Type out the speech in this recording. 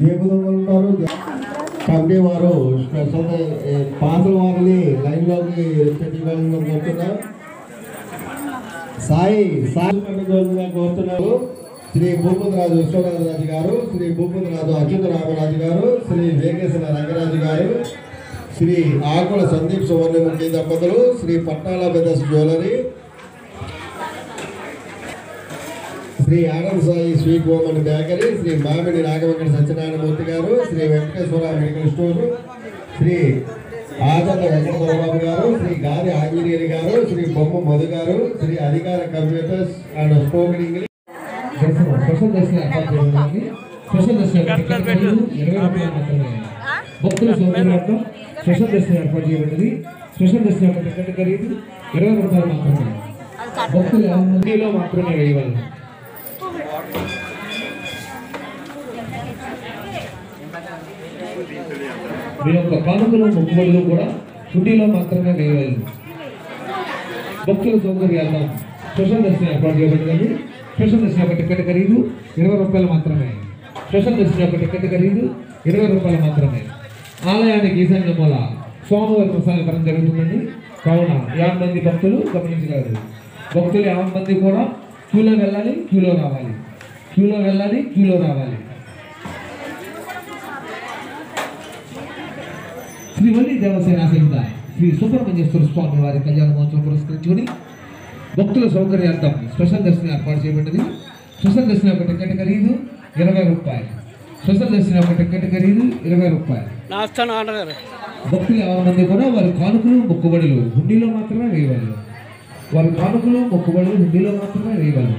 జేబు దొంగలు ఉన్నారు వారు స్పెషల్ పాత్ర వారిని లైన్లోకి పెట్టివ్వాలని కోరుతున్నారు. సాయి సాయి కోరుతున్నారు. శ్రీ భూపతిరాజు విశ్వనాథరాజు గారు శ్రీ భూపతిరాజు అచ్యుత రామరాజు గారు శ్రీ వేగేశ్వర రంగరాజు గారు శ్రీ ఆకుల సందీప్ సువర్ణముఖి దంపతులు Shri Patnala brothers jewellery Shri Anand Sai sweet home and bakery Shri Mamidi Nagavenkata Satyanarayanamurthy garu Shri Venkateswara medical store Shri Achanta Venkatarao garu Shri గారి ఆంజనేయులు గారు శ్రీ బొమ్మ Madhu garu Shri Adhikara computers and spoken English. Special దర్శనం ఏర్పాటు చేయబడింది special దర్శనం ఇరవై రూపాయలు మాత్రమే. భక్తుల సౌకర్యార్థం స్పెషల్ దర్శనం ఏర్పాటు చేయబడింది. స్పెషల్ దర్శనం యొక్క టికెట్ ఖరీదు ఇరవై రూపాయలు మాత్రమే. భక్తులు మాత్రమే వేయగలరు మీ యొక్క కానుకలు మొక్కుబడులు కూడా హుండీలో మాత్రమే వేయగలరు భక్తుల సౌకర్యార్థం స్పెషల్ దర్శనం ఏర్పాటు చేయబడింది స్పెషల్ దర్శనం యొక్క టికెట్ ఖరీదు ఇరవై రూపాయలు మాత్రమే. స్పెషల్ దర్శనం యొక్క టికెట్ ఖరీదు ఇరవై రూపాయలు మాత్రమే. ఆలయానికి ఈశాన్య మూల స్వామివారి ప్రసాదకరం జరుగుతుందండి. కావున యాభై మంది భక్తులు గమనించగలరు. భక్తులు యాభై మంది కూడా క్యూలో వెళ్ళాలి క్యూలో రావాలి. క్యూలో వెళ్ళాలి క్యూలో రావాలి. శ్రీవల్లి దేవసేన సహిత శ్రీ సుబ్రహ్మణ్యేశ్వర స్వామి వారి కళ్యాణ మహోత్సవం పురస్కరించుకుని భక్తుల సౌకర్యార్థం స్పెషల్ దర్శనం ఏర్పాటు చేయబడింది స్పెషల్ దర్శనం యొక్క టికెట్ ఖరీదు ఇరవై రూపాయలు. స్పెషల్ దర్శనం యొక్క టికెట్ ఖరీదు ఇరవై రూపాయలు. భక్తులు యాభై మంది కూడా వారి కానుకలు మొక్కుబడులు హుండీలో మాత్రమే వేయగలరు వారి కానుకలు మొక్కుబడులు హుండీలో మాత్రమే వేయగలరు